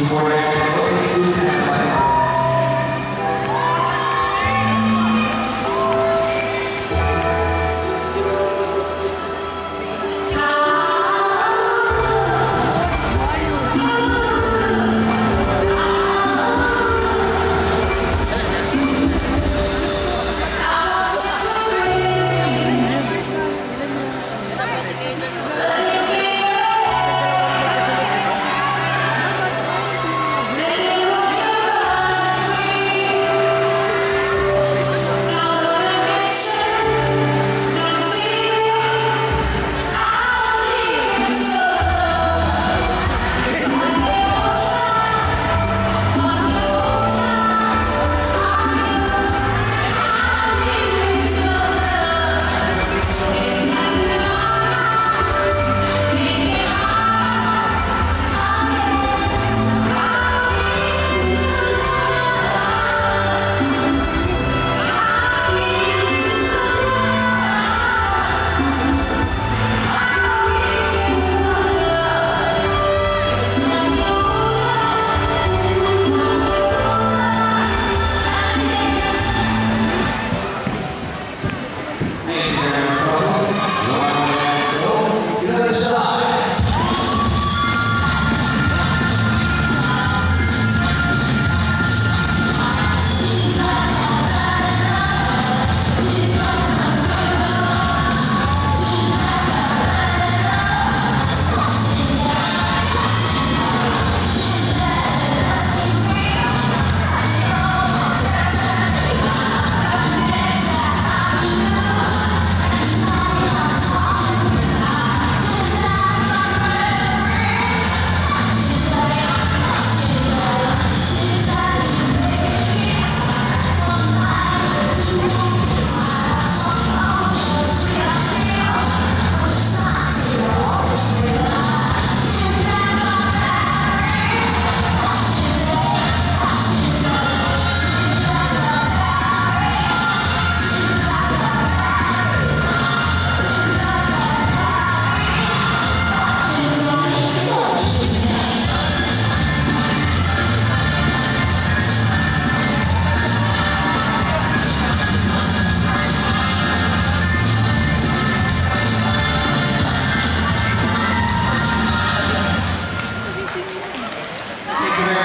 y por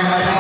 very much.